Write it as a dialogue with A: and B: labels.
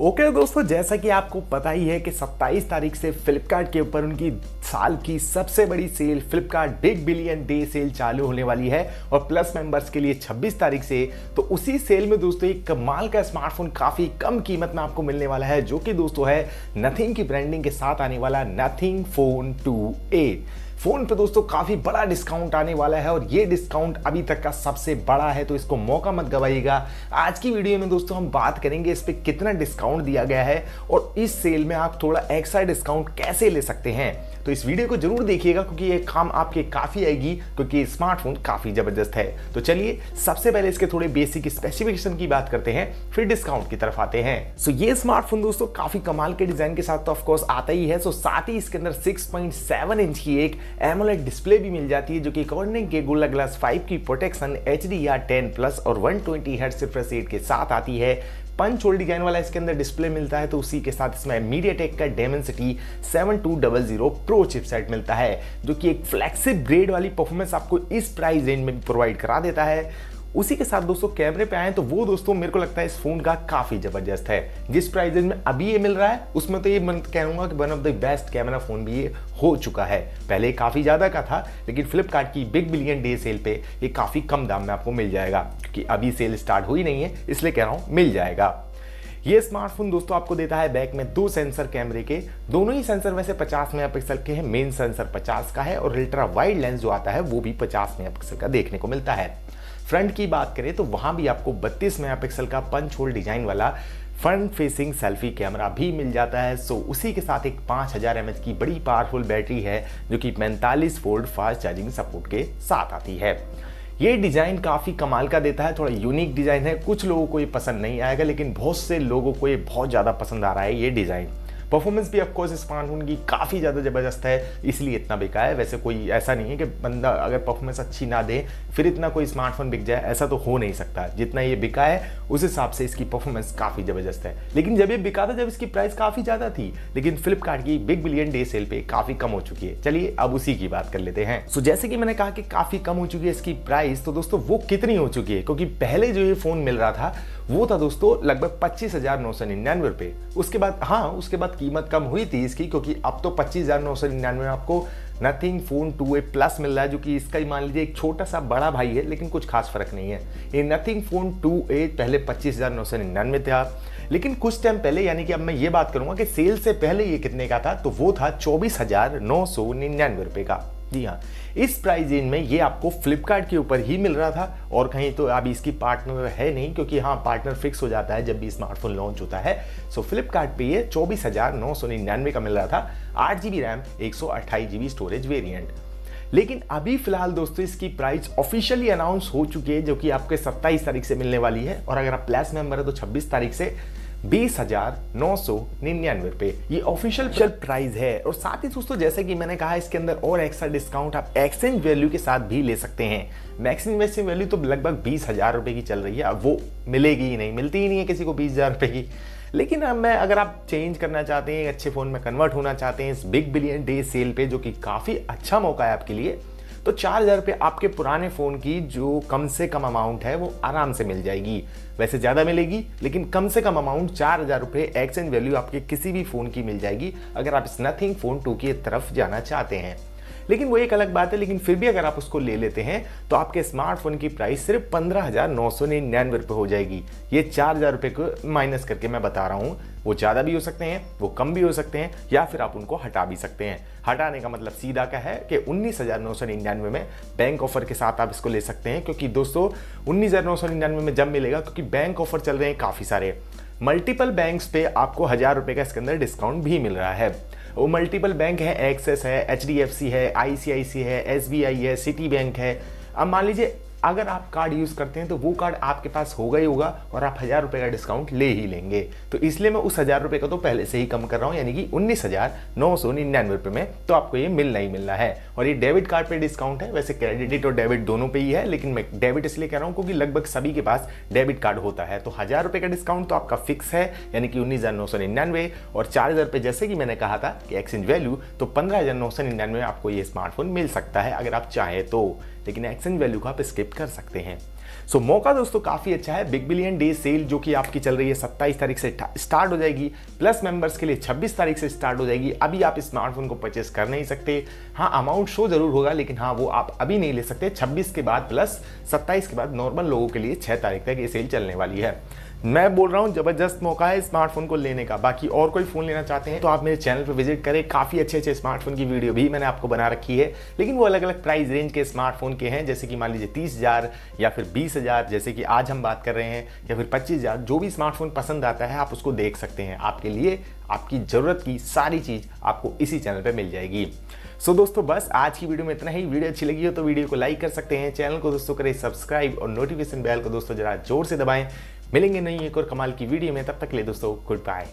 A: Okay okay, दोस्तों जैसा कि आपको पता ही है कि 27 तारीख से फ्लिपकार्ट के ऊपर उनकी साल की सबसे बड़ी sale Flipkart Big Billion Day sale चालू होने वाली है और प्लस मेंबर्स के लिए 26 तारीख से। तो उसी सेल में दोस्तों एक कमाल का स्मार्टफ़ोन काफ़ी कम कीमत में आपको मिलने वाला है जो कि दोस्तों है नथिंग की ब्रांडिंग के साथ आने वाला Nothing phone two A phone पे दोस्तों काफ़ी बड़ा डिस्काउंट आने वाला है और ये डिस्काउंट अभी तक का सबसे बड़ा है तो इसको मौका मत गवाइएगा। आज की वीडियो में दोस्तों हम बात करेंगे इस पर कितना डिस्काउंट दिया गया है और इस सेल में आप थोड़ा एक्स्ट्रा डिस्काउंट कैसे ले सकते हैं। तो इस वीडियो को ज़रूर देखिएगा, क्योंकि ये काम आपके काफ़ी आएगी, क्योंकि स्मार्टफ़ोन काफ़ी ज़बरदस्त है। तो चलिए, सबसे पहले इसके थोड़े बेसिक स्पेसिफिकेशन की बात करते हैं, फिर डिस्काउंट की तरफ़ आते हैं। सो ये स्मार्टफ़ोन दोस्तों काफ़ी कमाल के डिज़ाइन के साथ तो ऑफकोर्स आता ही है। सो साथ ही इसके अंदर 6.7 इंच की एक एमोलेड डिस्प्ले भी मिल जाती है, जो कि कॉर्निंग के गोला ग्लास 5 की प्रोटेक्शन एच डी या टेन प्लस और 120 ट्वेंटी रिफ्रेश रेट के साथ आती है। पंच होल डिज़ाइन वाला इसके अंदर डिस्प्ले मिलता है तो उसी के साथ इसमें मीडिया टेक का Dimensity seven two double zero pro chipset मिलता है, जो कि एक फ्लैक्सिब ग्रेड वाली परफॉर्मेंस आपको इस प्राइस रेंज में प्रोवाइड करा देता है। उसी के साथ दोस्तों कैमरे पे आए तो वो दोस्तों मेरे को लगता है इस फ़ोन का काफ़ी ज़बरदस्त है। जिस प्राइस में अभी ये मिल रहा है, उसमें तो ये मैं कहूँगा कि one of the best camera phone भी ये हो चुका है। पहले काफ़ी ज़्यादा का था, लेकिन फ्लिपकार्ट की बिग बिलियन डे सेल पे ये काफ़ी कम दाम में आपको मिल जाएगा, क्योंकि अभी सेल स्टार्ट हुई नहीं है, इसलिए कह रहा हूँ मिल जाएगा। ये स्मार्टफ़ोन दोस्तों आपको देता है बैक में दो सेंसर कैमरे के, दोनों ही सेंसर वैसे 50 मेगापिक्सल के हैं मेन सेंसर 50 का है और अल्ट्रा वाइड लेंस जो आता है, वो भी 50 मेगापिक्सल का देखने को मिलता है। फ्रंट की बात करें तो वहाँ भी आपको 32 मेगापिक्सल का पंच होल डिज़ाइन वाला फ्रंट फेसिंग सेल्फी कैमरा भी मिल जाता है। सो उसी के साथ एक 5000 हज़ार की बड़ी पावरफुल बैटरी है, जो कि 45 वोल्ट फास्ट चार्जिंग सपोर्ट के साथ आती है। ये डिज़ाइन काफ़ी कमाल का देता है, थोड़ा यूनिक डिज़ाइन है, कुछ लोगों को ये पसंद नहीं आएगा, लेकिन बहुत से लोगों को ये बहुत ज़्यादा पसंद आ रहा है ये डिज़ाइन। परफॉर्मेंस भी ऑफकोर्स स्मार्टफ़ोन की काफ़ी ज़्यादा ज़बरदस्त है, इसलिए इतना बिका है। वैसे कोई ऐसा नहीं है कि बंदा अगर परफॉर्मेंस अच्छी ना दे, फिर इतना कोई स्मार्टफ़ोन बिक जाए, ऐसा तो हो नहीं सकता। जितना ये बिका है, उस हिसाब से इसकी परफॉर्मेंस काफ़ी ज़बरदस्त है। लेकिन जब ये बिका था, जब इसकी प्राइस काफ़ी ज़्यादा थी, लेकिन फ्लिपकार्ट की बिग बिलियन डे सेल पे काफ़ी कम हो चुकी है। चलिए, अब उसी की बात कर लेते हैं। सो जैसे कि मैंने कहा कि काफ़ी कम हो चुकी है इसकी प्राइस तो दोस्तों, वो कितनी हो चुकी है? क्योंकि पहले जो ये फ़ोन मिल रहा था, वो था दोस्तों, लगभग पच्चीस हज़ार नौ सौ निन्यानवे रुपए। उसके बाद हाँ उसके बाद कीमत कम हुई थी इसकी, क्योंकि अब तो पच्चीस हज़ार नौ सौ निन्यानवे में आपको Nothing phone two A plus मिल रहा है, जो कि इसका ही मान लीजिए एक छोटा सा बड़ा भाई है, लेकिन कुछ खास फ़र्क नहीं है। ये नथिंग फ़ोन टू ए पहले पच्चीस हज़ार नौ सौ निन्यानवे था। लेकिन कुछ टाइम पहले, यानी कि अब मैं ये बात करूँगा कि सेल से पहले ये कितने का था तो वो था चौबीस हज़ार नौ सौ निन्यानवे रुपए का। जी हाँ इस प्राइस रेंज में ये आपको फ्लिपकार्ट के ऊपर ही मिल रहा था और कहीं तो अभी इसकी पार्टनर है नहीं, क्योंकि हाँ पार्टनर फिक्स हो जाता है जब भी स्मार्टफ़ोन लॉन्च होता है। सो फ्लिपकार्ट पे ये चौबीस हज़ार नौ सौ निन्यानवे का मिल रहा था। आठ जीबी रैम एक सौ अट्ठाईस जीबी स्टोरेज वेरियंट लेकिन अभी फ़िलहाल दोस्तों, इसकी प्राइस ऑफिशियली अनाउंस हो चुकी है, जो कि आपके 27 तारीख से मिलने वाली है। और अगर आप प्लस मेंबर है तो 26 तारीख से बीस हज़ार नौ सौ निन्यानवे रुपए ये ऑफिशियल प्राइस है। और साथ ही दोस्तों, जैसे कि मैंने कहा, इसके अंदर और एक्स्ट्रा डिस्काउंट आप एक्सचेंज वैल्यू के साथ भी ले सकते हैं। मैक्स इन्वेस्टिंग वैल्यू तो लगभग बीस हज़ार रुपए की चल रही है। अब वो मिलेगी ही नहीं, मिलती ही नहीं है किसी को बीस हज़ार रुपए की। लेकिन अब मैं, अगर आप चेंज करना चाहते हैं, अच्छे फ़ोन में कन्वर्ट होना चाहते हैं, इस बिग बिलियन डे सेल पे, जो कि काफ़ी अच्छा मौका है आपके लिए तो चार हज़ार रुपये आपके पुराने फ़ोन की जो कम से कम अमाउंट है, वो आराम से मिल जाएगी। वैसे ज़्यादा मिलेगी, लेकिन कम से कम अमाउंट चार हज़ार रुपये एक्सचेंज वैल्यू आपके किसी भी फ़ोन की मिल जाएगी। अगर आप इस नथिंग फ़ोन टू की तरफ़ जाना चाहते हैं। लेकिन वो एक अलग बात है, लेकिन फिर भी अगर आप उसको ले लेते हैं तो आपके स्मार्टफ़ोन की प्राइस सिर्फ़ पंद्रह हज़ार नौ सौ निन्यानवे रुपये हो जाएगी। ये चार हज़ार रुपये को माइनस करके मैं बता रहा हूँ। वो ज़्यादा भी हो सकते हैं, वो कम भी हो सकते हैं, या फिर आप उनको हटा भी सकते हैं। हटाने का मतलब सीधा का है कि उन्नीस हज़ार नौ सौ निन्यानवे में बैंक ऑफ़र के साथ आप इसको ले सकते हैं, क्योंकि दोस्तों, उन्नीस हज़ार नौ सौ निन्यानवे में जब मिलेगा, क्योंकि बैंक ऑफ़र चल रहे हैं काफ़ी सारे। मल्टीपल बैंक्स पे आपको हज़ार रुपये का इसके अंदर डिस्काउंट भी मिल रहा है। वो मल्टीपल बैंक है एक्सेस है एचडीएफसी है आई है एसबीआई है सिटी बैंक है। अब मान लीजिए अगर आप कार्ड यूज़ करते हैं तो वो कार्ड आपके पास होगा ही होगा और आप हज़ार रुपए का डिस्काउंट ले ही लेंगे। तो इसलिए मैं उस हज़ार रुपए का तो पहले से ही कम कर रहा हूँ, यानी कि उन्नीस हज़ार नौ सौ निन्यानवे रुपए में तो आपको ये मिलना ही मिलना है। और ये डेबिट कार्ड पे डिस्काउंट है, वैसे क्रेडिट और डेबिट दोनों पे ही है, लेकिन मैं डेबिट इसलिए कह रहा हूँ क्योंकि लगभग सभी के पास डेबिट कार्ड होता है। तो हज़ार रुपए का डिस्काउंट तो आपका फिक्स है, यानी कि उन्नीस हज़ार नौ सौ निन्यानवे और चार हज़ार रुपए जैसे कि मैंने कहा था कि एक्सचेंज वैल्यू तो पंद्रह हज़ार नौ सौ निन्यानवे आपको ये स्मार्टफ़ोन मिल सकता है, अगर आप चाहें तो। लेकिन एक्सचेंज वैल्यू को आप स्किप कर सकते हैं। सो so, मौका दोस्तों काफ़ी अच्छा है। बिग बिलियन डे सेल जो कि आपकी चल रही है सत्ताईस तारीख से स्टार्ट हो जाएगी। प्लस मेंबर्स के लिए छब्बीस तारीख से स्टार्ट हो जाएगी। अभी आप स्मार्टफ़ोन को परचेस कर नहीं सकते। हाँ अमाउंट शो ज़रूर होगा लेकिन हाँ वो आप अभी नहीं ले सकते। छब्बीस के बाद प्लस सत्ताईस के बाद नॉर्मल लोगों के लिए छह तारीख तक ये सेल चलने वाली है। मैं बोल रहा हूँ ज़बरदस्त मौका है स्मार्टफ़ोन को लेने का। बाकी और कोई फ़ोन लेना चाहते हैं तो आप मेरे चैनल पर विज़िट करें। काफ़ी अच्छे अच्छे स्मार्टफ़ोन की वीडियो भी मैंने आपको बना रखी है। लेकिन वो अलग अलग प्राइस रेंज के स्मार्टफ़ोन के हैं जैसे कि मान लीजिए तीस हज़ार या फिर बीस हज़ार जैसे कि आज हम बात कर रहे हैं या फिर पच्चीस हज़ार। जो भी स्मार्टफ़ोन पसंद आता है आप उसको देख सकते हैं। आपके लिए आपकी ज़रूरत की सारी चीज़ आपको इसी चैनल पर मिल जाएगी। सो so, दोस्तों बस आज की वीडियो में इतना ही। वीडियो अच्छी लगी हो तो वीडियो को लाइक कर सकते हैं। चैनल को दोस्तों करें सब्सक्राइब और नोटिफिकेशन बेल को दोस्तों जरा ज़ोर से दबाएँ। मिलेंगे नहीं एक और कमाल की वीडियो में तब तक ले दोस्तों गुड बाय